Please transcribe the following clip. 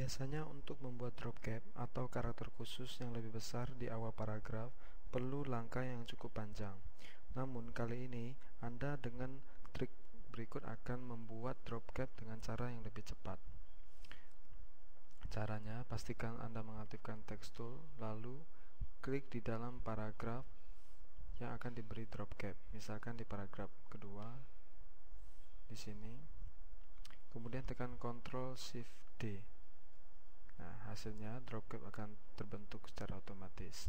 Biasanya untuk membuat drop cap atau karakter khusus yang lebih besar di awal paragraf perlu langkah yang cukup panjang. Namun kali ini Anda dengan trik berikut akan membuat drop cap dengan cara yang lebih cepat. Caranya, pastikan Anda mengaktifkan text tool, lalu klik di dalam paragraf yang akan diberi drop cap. Misalkan di paragraf kedua di sini. Kemudian tekan Ctrl Shift D. Hasilnya drop cap akan terbentuk secara otomatis.